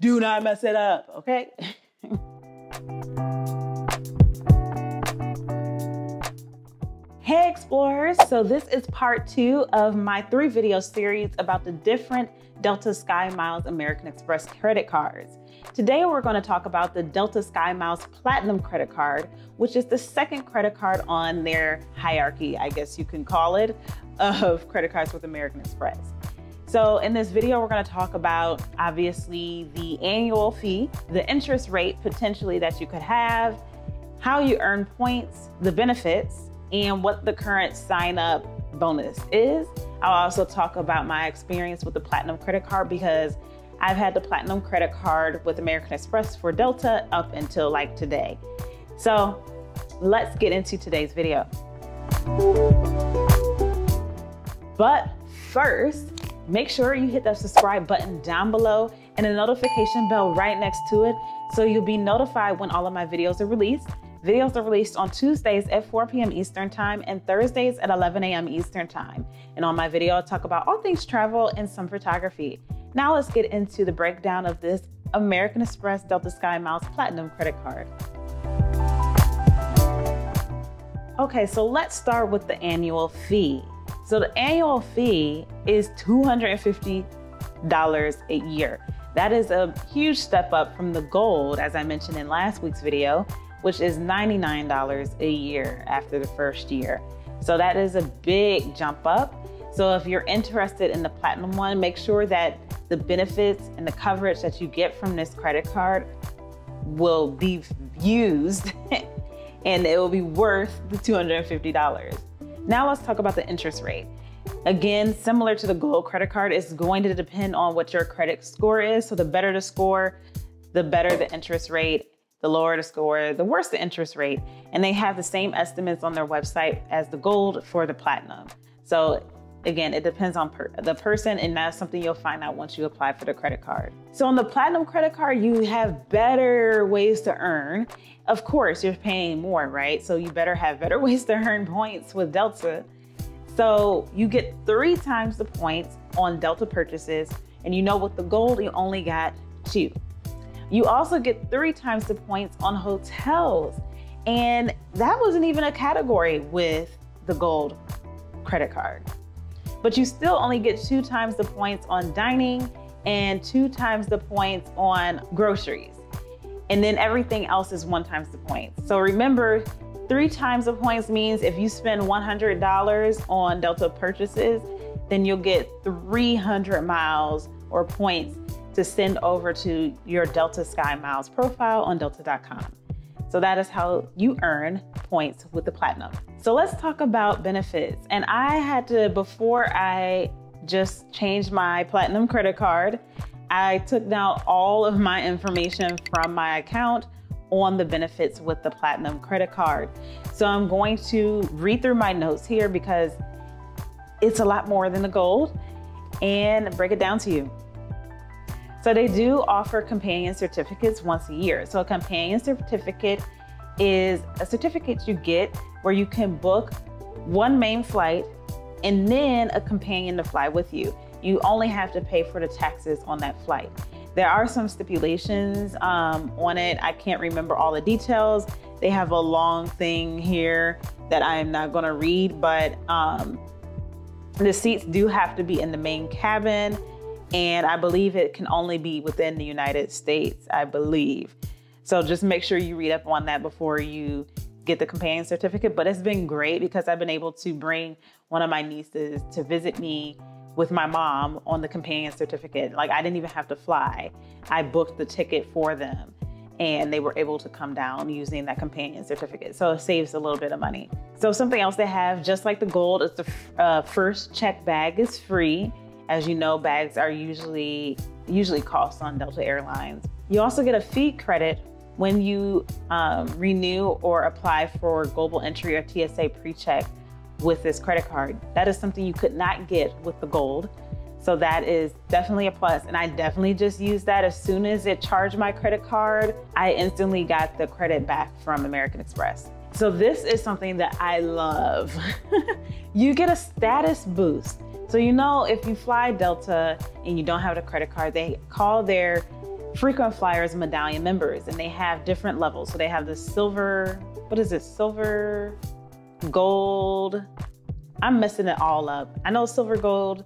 Do not mess it up, okay? Hey explorers, so this is part two of my three video series about the different Delta SkyMiles American Express credit cards. Today we're going to talk about the Delta SkyMiles Platinum credit card, which is the second credit card on their hierarchy, I guess you can call it, of credit cards with American Express. So in this video, we're gonna talk about obviously the annual fee, the interest rate potentially that you could have, how you earn points, the benefits, and what the current sign up bonus is. I'll also talk about my experience with the Platinum credit card because I've had the Platinum credit card with American Express for Delta up until like today. So let's get into today's video. But first, make sure you hit that subscribe button down below and the notification bell right next to it so you'll be notified when all of my videos are released. Videos are released on Tuesdays at 4 p.m. Eastern Time and Thursdays at 11 a.m. Eastern Time. And on my video, I'll talk about all things travel and some photography. Now let's get into the breakdown of this American Express Delta SkyMiles Platinum credit card. Okay, so let's start with the annual fee. So the annual fee is $250 a year. That is a huge step up from the gold, as I mentioned in last week's video, which is $99 a year after the first year. So that is a big jump up. So if you're interested in the platinum one, make sure that the benefits and the coverage that you get from this credit card will be used and it will be worth the $250. Now let's talk about the interest rate. Again, similar to the gold credit card, it's going to depend on what your credit score is. So the better the score, the better the interest rate the lower the score, the worse the interest rate. And they have the same estimates on their website as the gold for the platinum. So again, it depends on per the person, and that's something you'll find out once you apply for the credit card. So on the platinum credit card, you have better ways to earn. Of course, you're paying more, right? So you better have better ways to earn points with Delta. So you get three times the points on Delta purchases, and you know with the gold, you only got two. You also get three times the points on hotels. And that wasn't even a category with the gold credit card. But you still only get two times the points on dining and two times the points on groceries. And then everything else is one times the points. So remember, three times the points means if you spend $100 on Delta purchases, then you'll get 300 miles or points to send over to your Delta Sky Miles profile on delta.com. So that is how you earn points with the platinum. So let's talk about benefits. And I had to, before I just changed my platinum credit card, I took down all of my information from my account on the benefits with the platinum credit card. So I'm going to read through my notes here because it's a lot more than the gold and break it down to you. So they do offer companion certificates once a year. So a companion certificate is a certificate you get where you can book one main flight and then a companion to fly with you. You only have to pay for the taxes on that flight. There are some stipulations um, on it. I can't remember all the details. They have a long thing here that I am not going to read, but um, the seats do have to be in the main cabin and I believe it can only be within the United States, I believe. So just make sure you read up on that before you get the companion certificate. But it's been great because I've been able to bring one of my nieces to visit me with my mom on the companion certificate. Like I didn't even have to fly. I booked the ticket for them and they were able to come down using that companion certificate. So it saves a little bit of money. So something else they have, just like the gold, is the uh, first check bag is free. As you know, bags are usually usually cost on Delta Airlines. You also get a fee credit when you um, renew or apply for global entry or TSA pre-check with this credit card. That is something you could not get with the gold. So that is definitely a plus. And I definitely just used that as soon as it charged my credit card, I instantly got the credit back from American Express. So this is something that I love. you get a status boost. So you know if you fly Delta and you don't have a credit card, they call their frequent flyers medallion members and they have different levels. So they have the silver, what is it? Silver, gold. I'm messing it all up. I know silver, gold,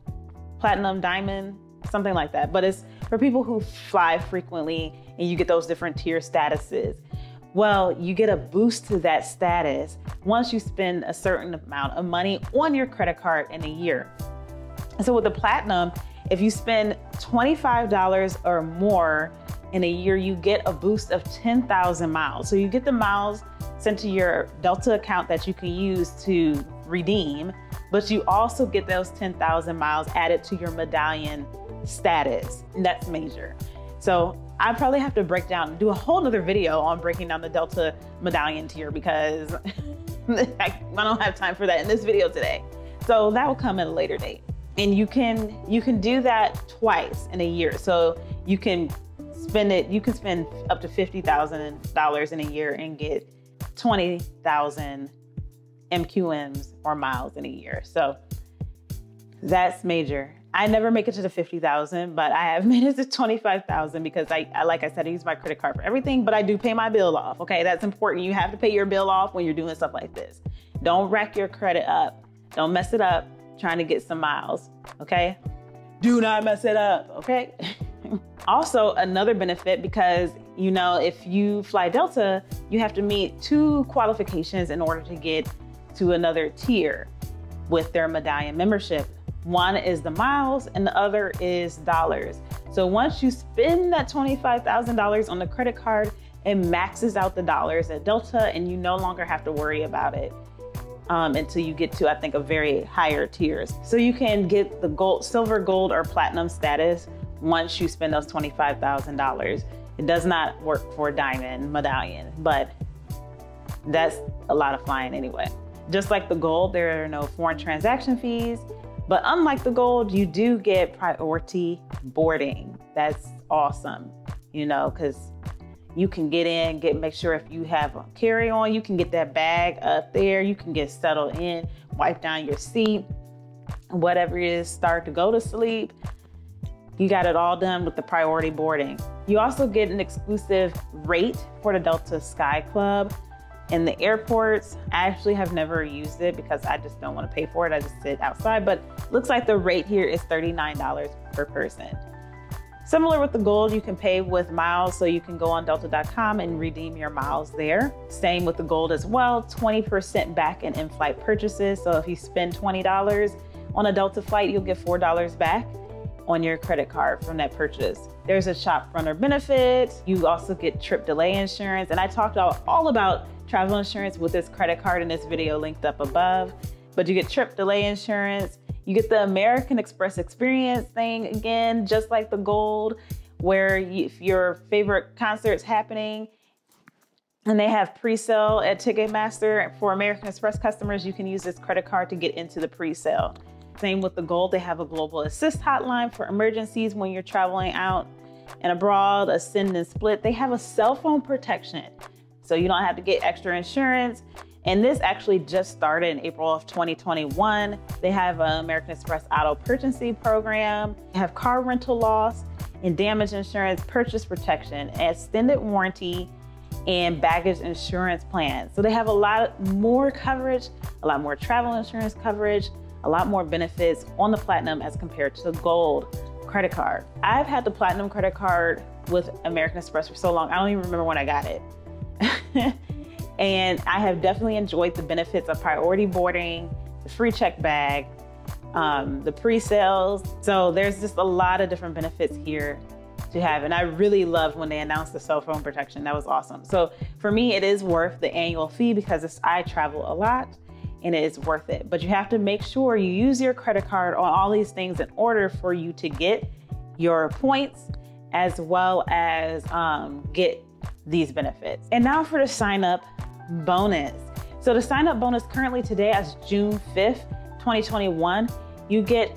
platinum, diamond, something like that. But it's for people who fly frequently and you get those different tier statuses. Well, you get a boost to that status once you spend a certain amount of money on your credit card in a year. So with the platinum, if you spend $25 or more in a year, you get a boost of 10,000 miles. So you get the miles sent to your Delta account that you can use to redeem, but you also get those 10,000 miles added to your medallion status. And that's major. So I probably have to break down, do a whole nother video on breaking down the Delta medallion tier because I don't have time for that in this video today. So that will come at a later date. And you can you can do that twice in a year. So you can spend it, you can spend up to $50,000 in a year and get 20,000 MQMs or miles in a year. So that's major. I never make it to the 50,000, but I have made it to 25,000 because I, I, like I said, I use my credit card for everything, but I do pay my bill off. Okay. That's important. You have to pay your bill off when you're doing stuff like this. Don't rack your credit up. Don't mess it up trying to get some miles. Okay. Do not mess it up. Okay. also, another benefit because, you know, if you fly Delta, you have to meet two qualifications in order to get to another tier with their medallion membership. One is the miles and the other is dollars. So once you spend that $25,000 on the credit card, it maxes out the dollars at Delta and you no longer have to worry about it um, until you get to, I think, a very higher tiers. So you can get the gold, silver, gold, or platinum status once you spend those $25,000. It does not work for diamond medallion, but that's a lot of flying anyway. Just like the gold, there are no foreign transaction fees. But unlike the gold, you do get priority boarding. That's awesome, you know, because you can get in, get make sure if you have a carry on, you can get that bag up there, you can get settled in, wipe down your seat, whatever it is, start to go to sleep. You got it all done with the priority boarding. You also get an exclusive rate for the Delta Sky Club in the airports. I actually have never used it because I just don't want to pay for it. I just sit outside, but looks like the rate here is $39 per person. Similar with the gold, you can pay with miles, so you can go on delta.com and redeem your miles there. Same with the gold as well, 20% back in in-flight purchases. So if you spend $20 on a Delta flight, you'll get $4 back on your credit card from that purchase. There's a ShopRunner benefit. You also get trip delay insurance. And I talked all about travel insurance with this credit card in this video linked up above. But you get trip delay insurance. You get the American Express experience thing again, just like the gold, where you, if your favorite concert's happening, and they have pre-sale at Ticketmaster for American Express customers, you can use this credit card to get into the pre-sale. Same with the gold, they have a global assist hotline for emergencies when you're traveling out and abroad, a send and split. They have a cell phone protection, so you don't have to get extra insurance. And this actually just started in April of 2021. They have an American Express auto purchasing program, they have car rental loss and damage insurance, purchase protection, extended warranty, and baggage insurance plans. So they have a lot more coverage, a lot more travel insurance coverage, a lot more benefits on the Platinum as compared to the Gold credit card. I've had the Platinum credit card with American Express for so long, I don't even remember when I got it. and I have definitely enjoyed the benefits of priority boarding, the free check bag, um, the pre-sales. So there's just a lot of different benefits here to have. And I really loved when they announced the cell phone protection. That was awesome. So for me, it is worth the annual fee because I travel a lot and it is worth it. But you have to make sure you use your credit card on all these things in order for you to get your points as well as um, get these benefits. And now for the sign up bonus. So the sign up bonus currently today as June 5th, 2021, you get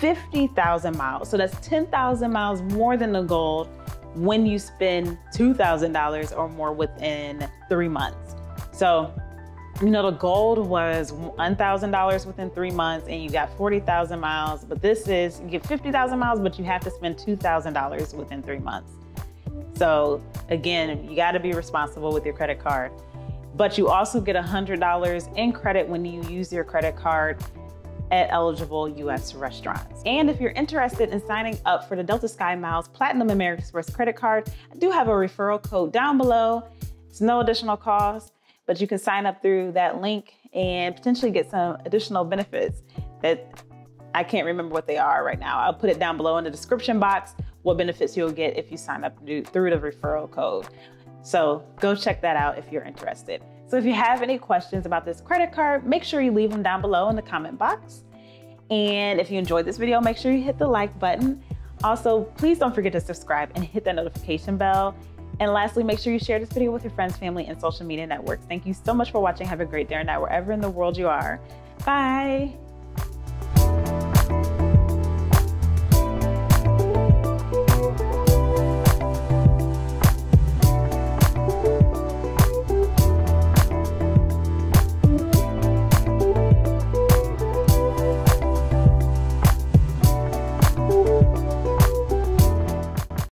50,000 miles. So that's 10,000 miles more than the goal when you spend $2,000 or more within three months. So you know, the gold was $1,000 within three months and you got 40,000 miles, but this is, you get 50,000 miles, but you have to spend $2,000 within three months. So again, you got to be responsible with your credit card. But you also get $100 in credit when you use your credit card at eligible US restaurants. And if you're interested in signing up for the Delta Sky Miles Platinum American Express credit card, I do have a referral code down below. It's no additional cost, but you can sign up through that link and potentially get some additional benefits that I can't remember what they are right now. I'll put it down below in the description box what benefits you'll get if you sign up through the referral code. So go check that out if you're interested. So if you have any questions about this credit card, make sure you leave them down below in the comment box. And if you enjoyed this video, make sure you hit the like button. Also, please don't forget to subscribe and hit that notification bell. And lastly, make sure you share this video with your friends, family, and social media networks. Thank you so much for watching. Have a great day or night wherever in the world you are. Bye.